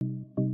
you